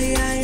yeah.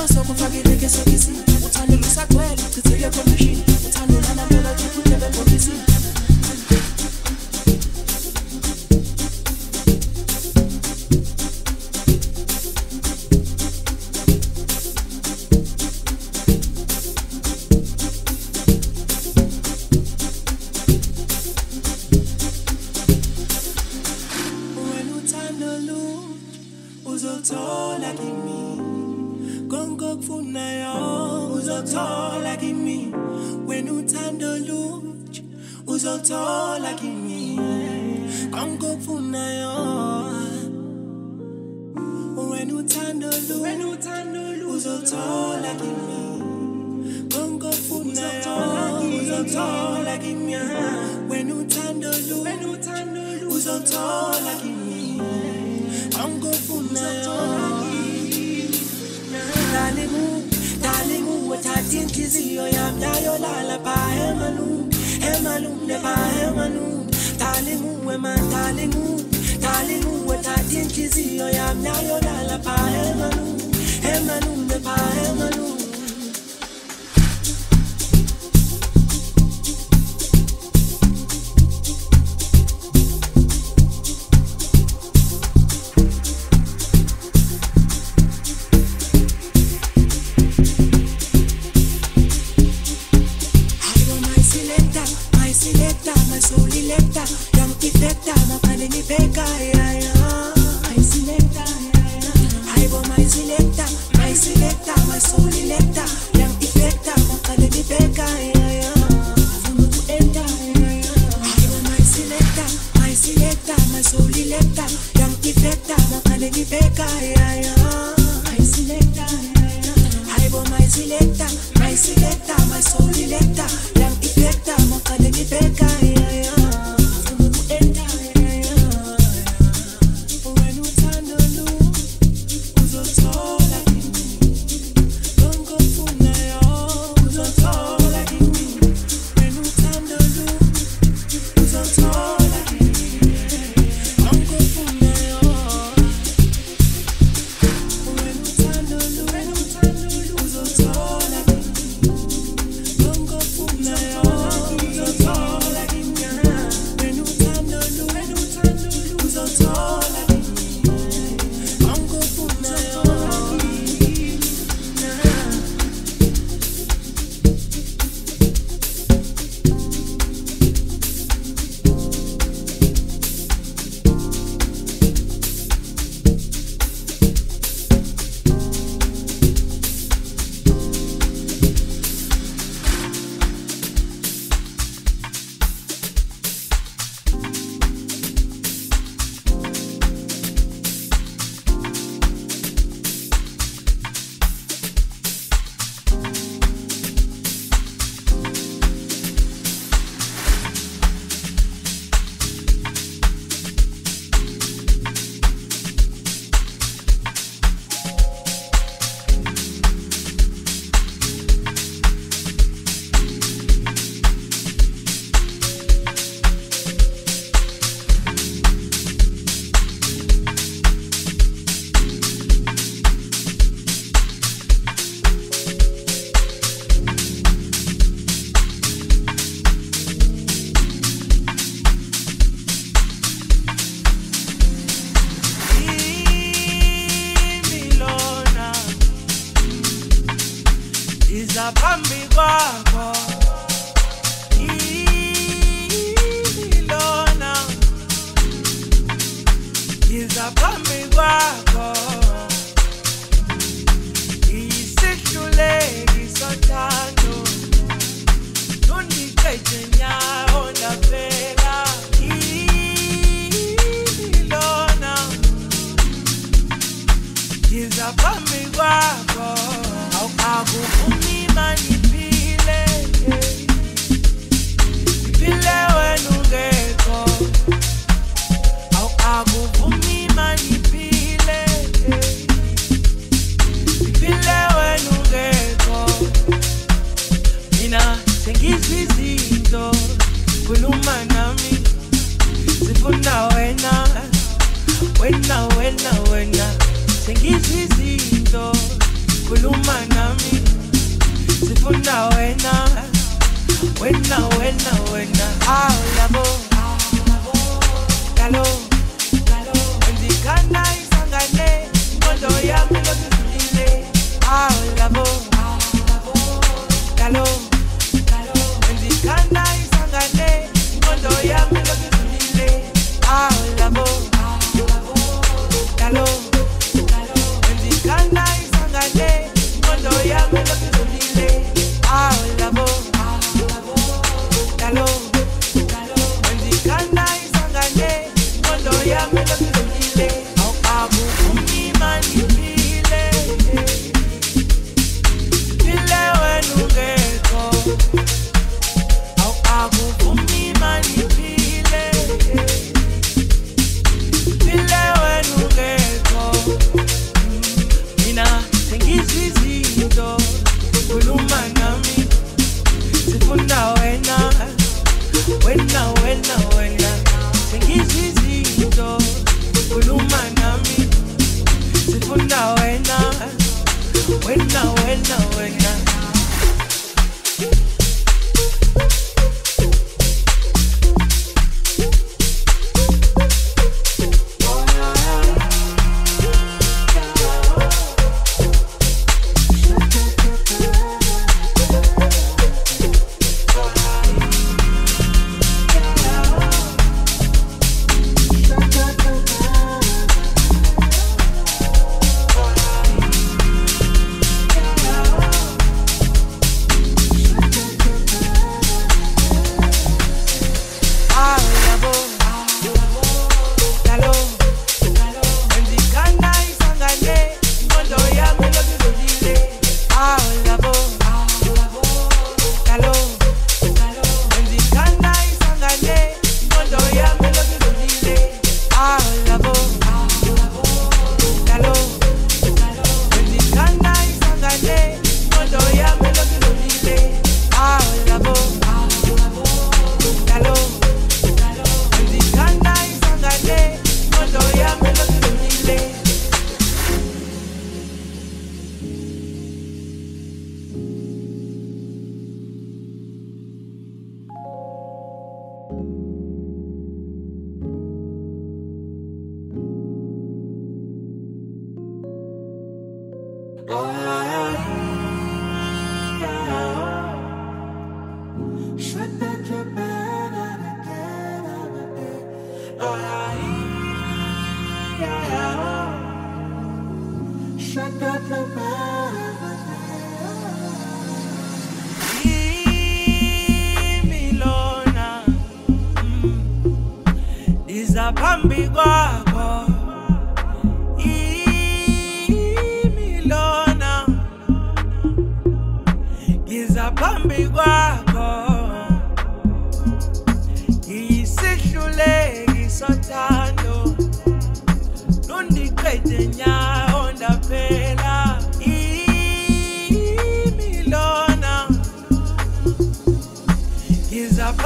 Mas só com fagueira que é só que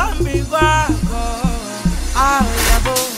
phambi kwakho awu yabo kalo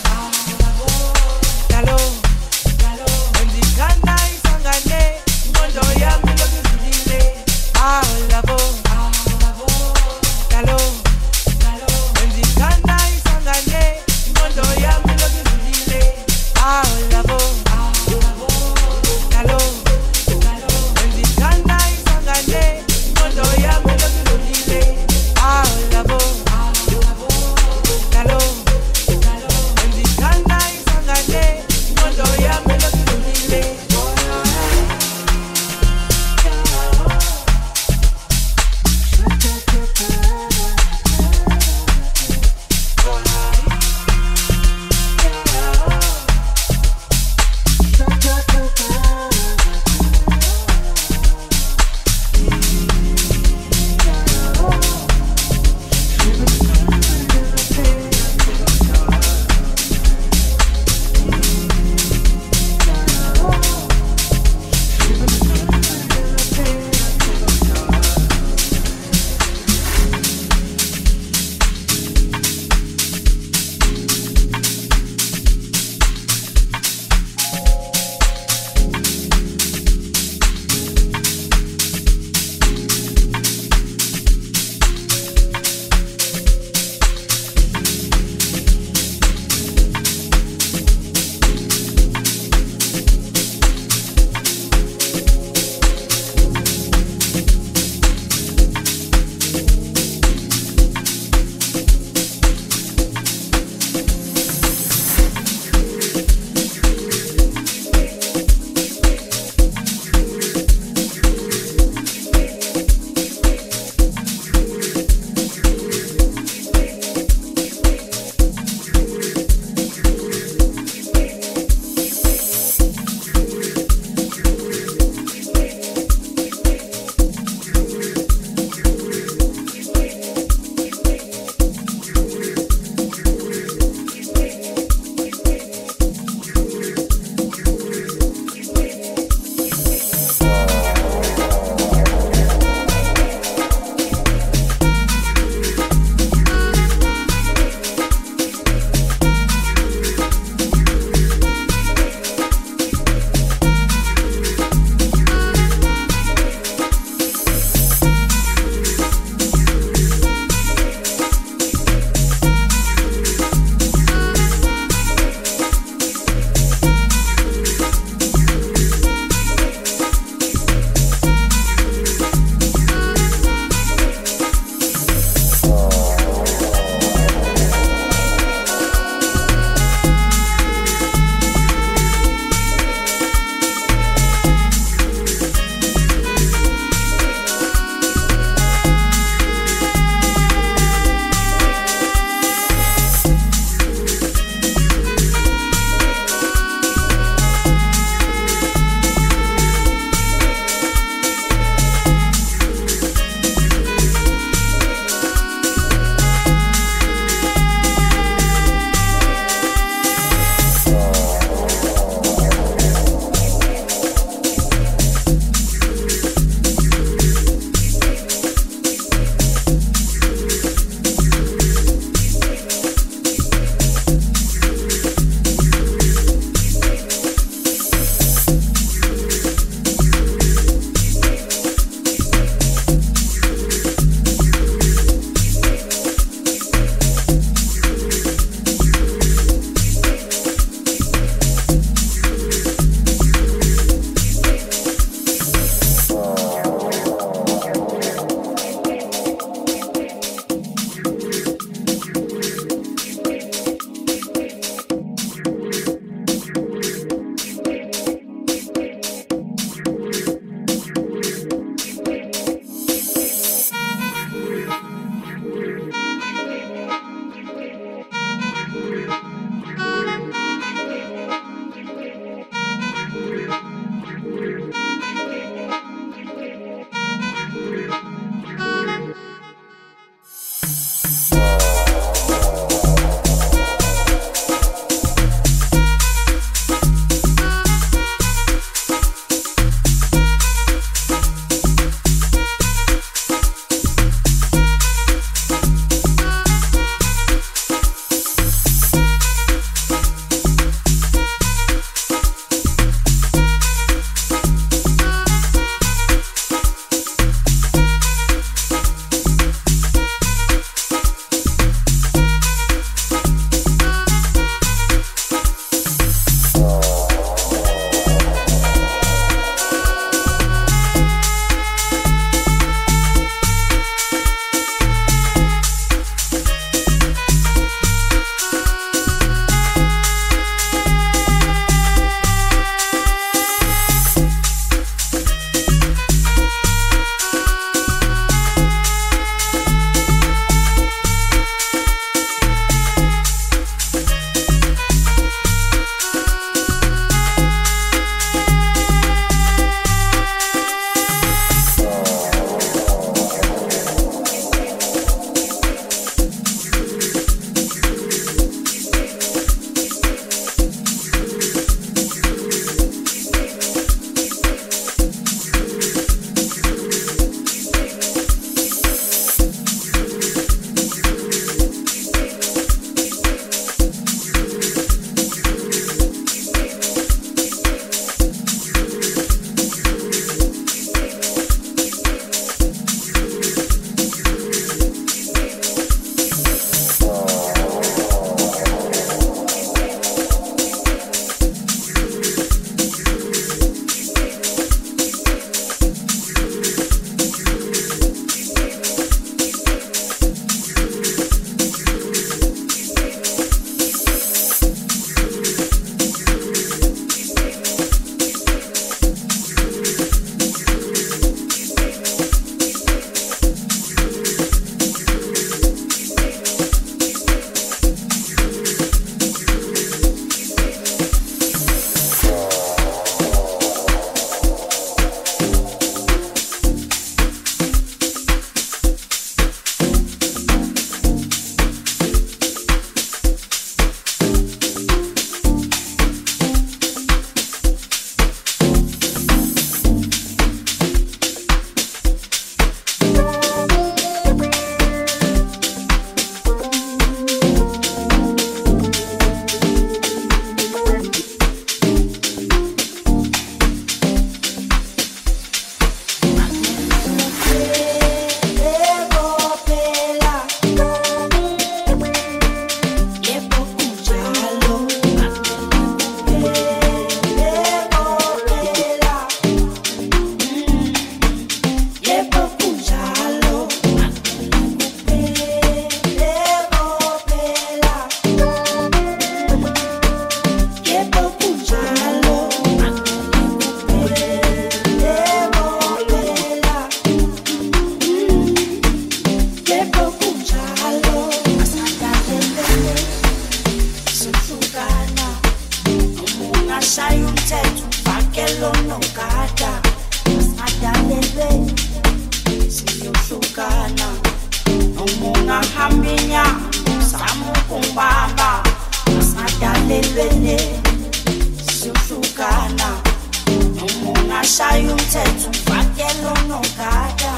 ungashaya umthetho ufakela onogada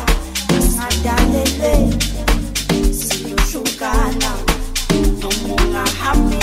asingadalelwene siyohlukana noma ungahamba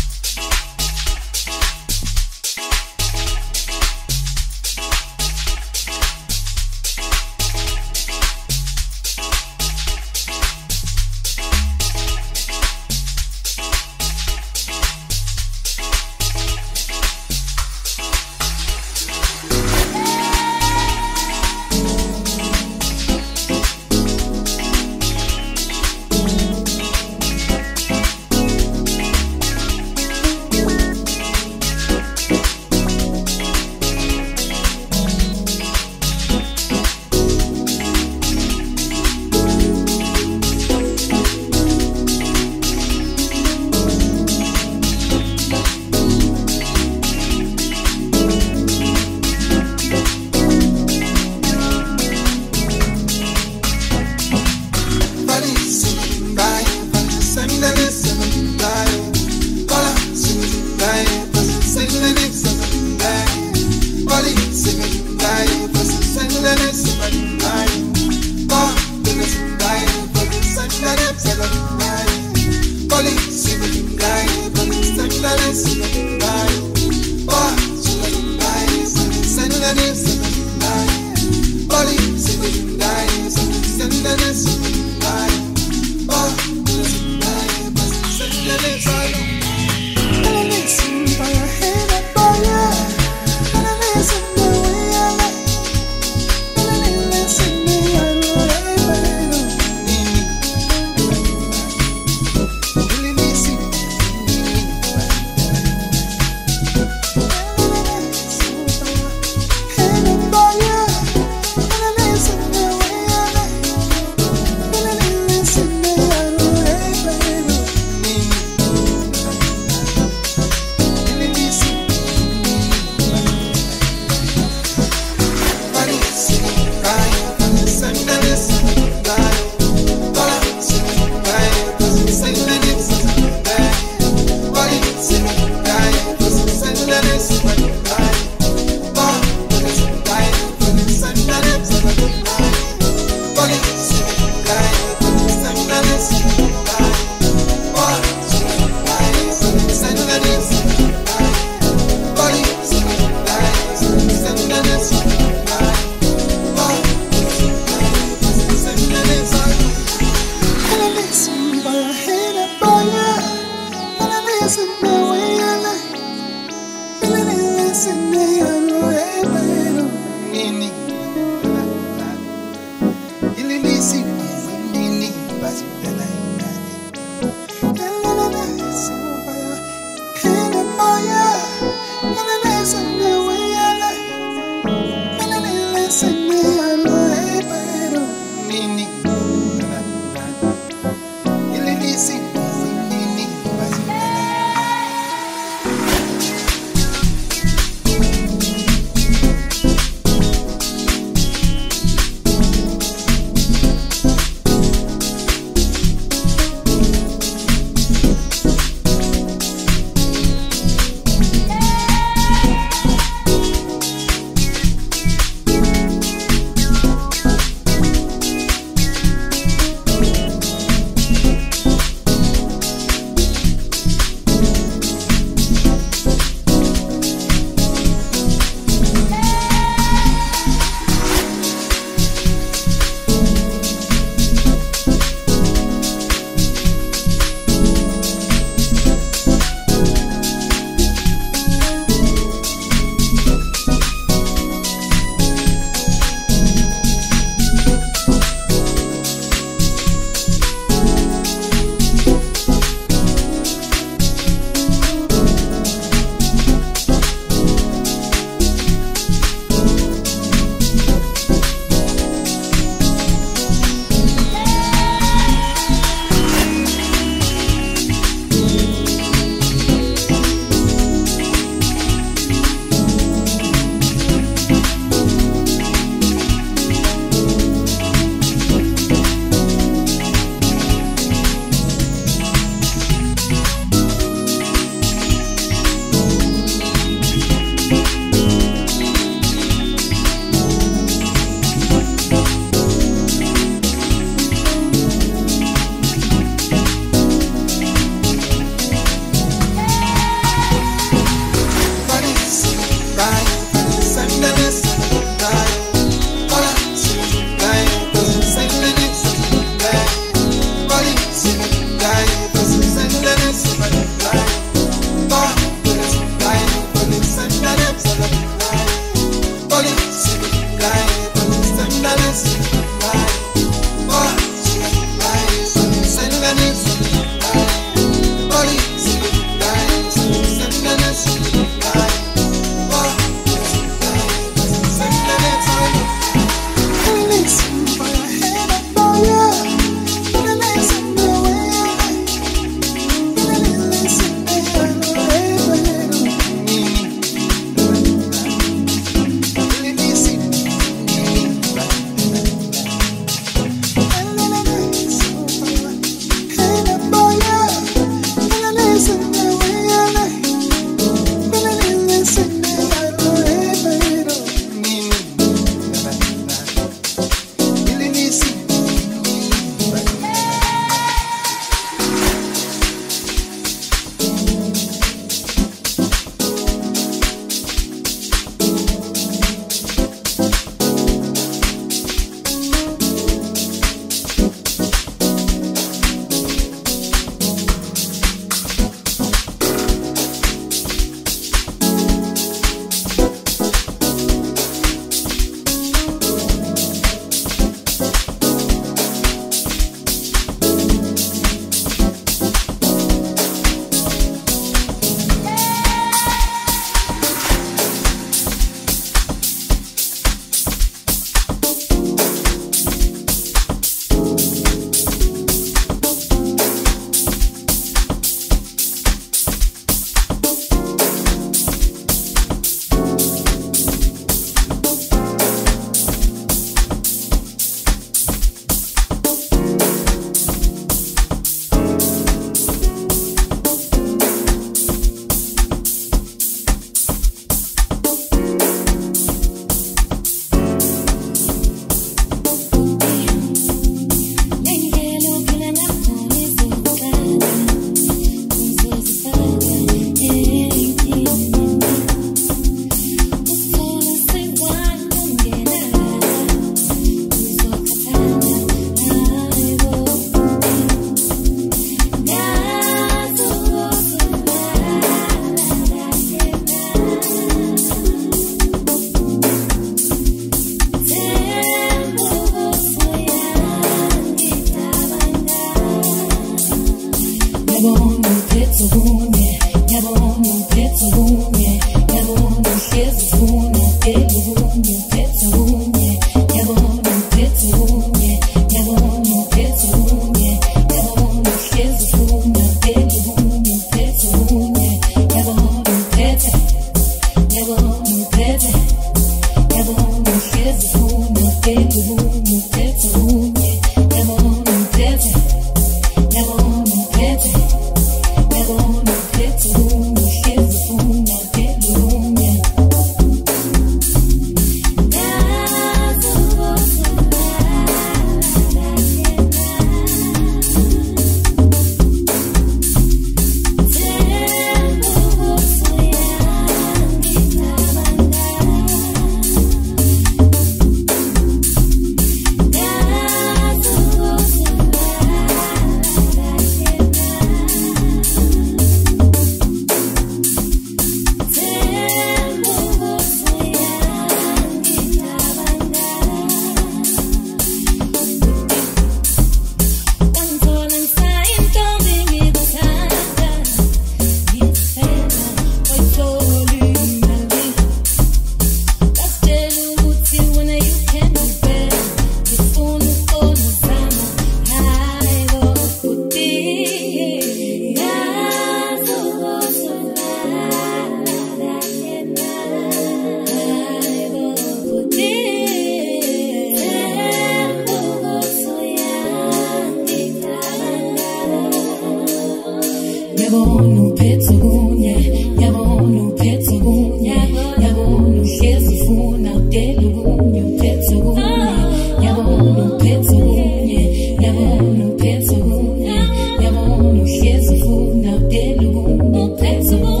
kunye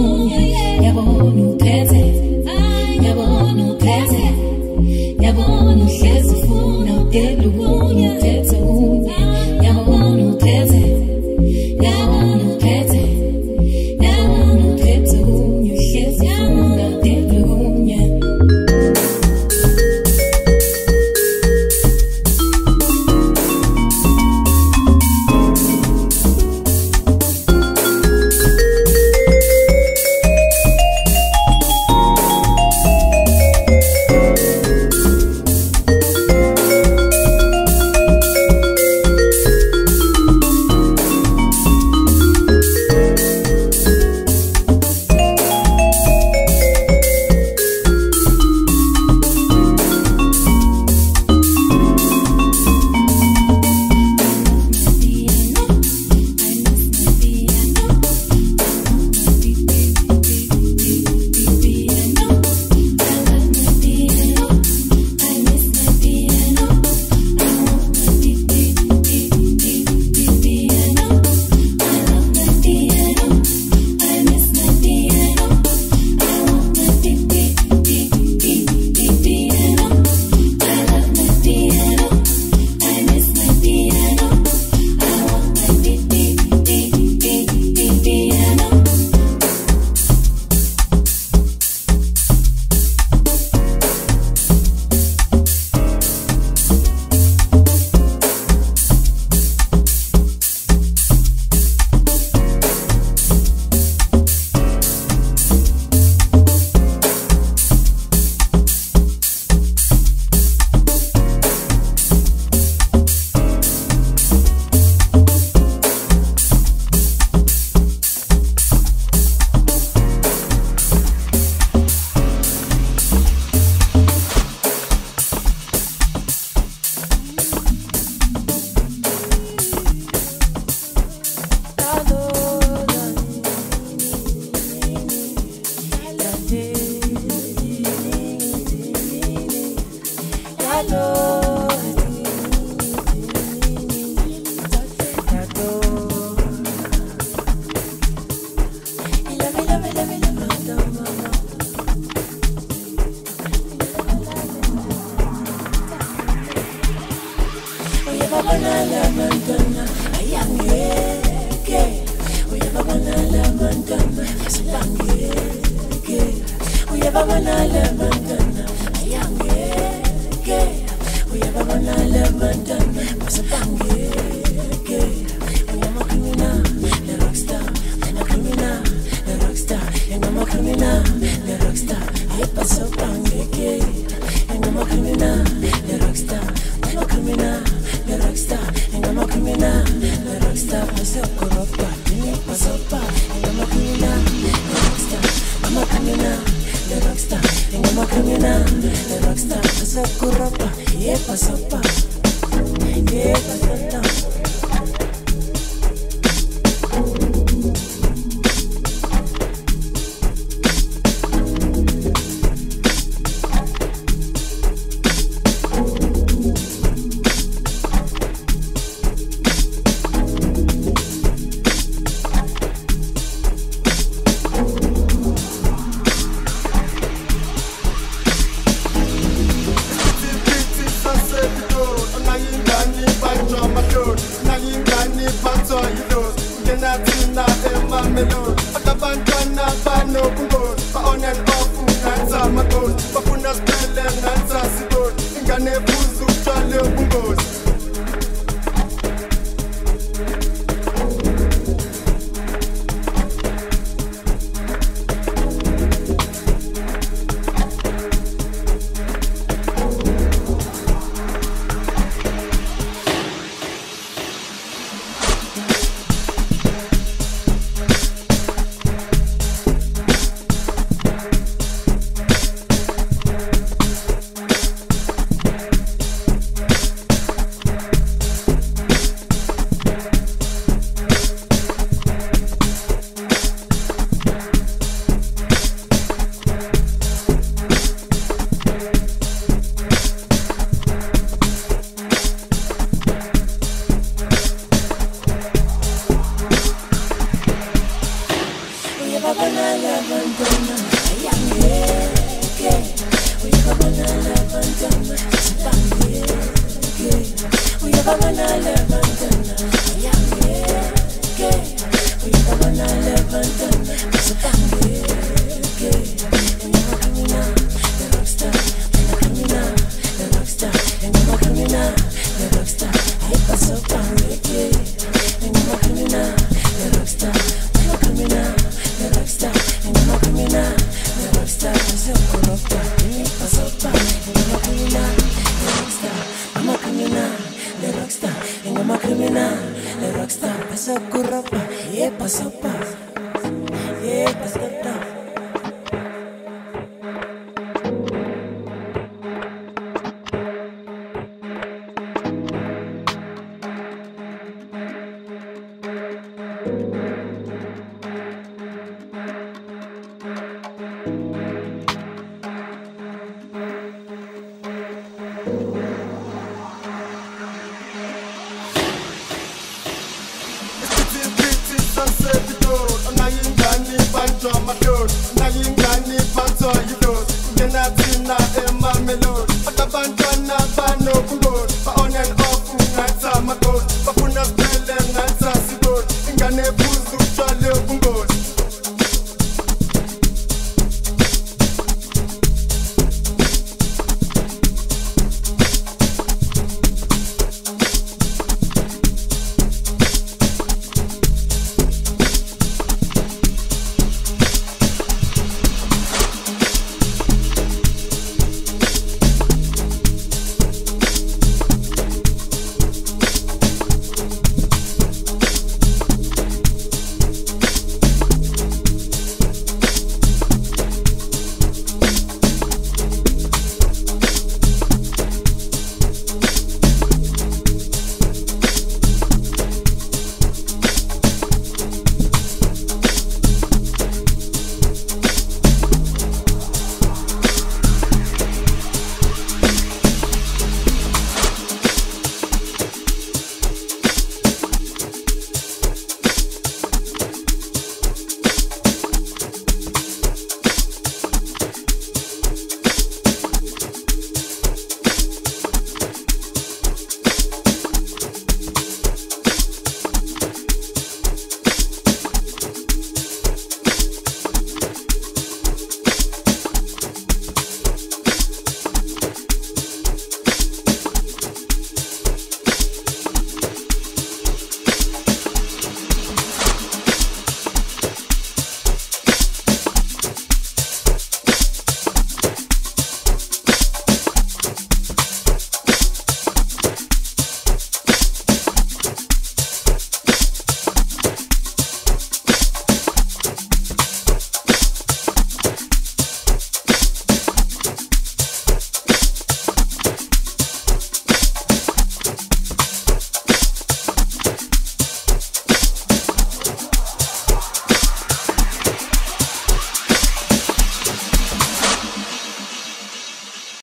and they